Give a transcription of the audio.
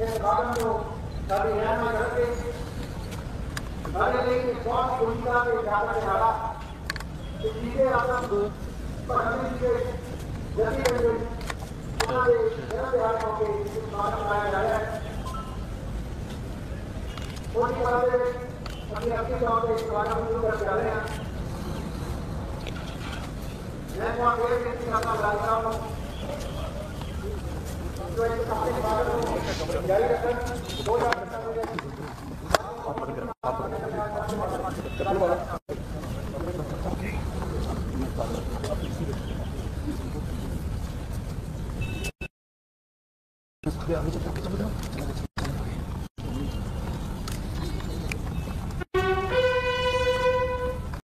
इन बातों को कभी रहना करके बदले की बहुत भूमिका में जाकर हारा कि चीज़ें आसम पर के गति में हमारे जनविहारों के मानव लाया जा रहा बातें अपनी अपनी गाँव में स्वागत शुरू करके आ रहे हैं। मैं तो वहाँ गए रास्ता हूँ जो है अपने इबादत को जारी रखकर दो लाख आप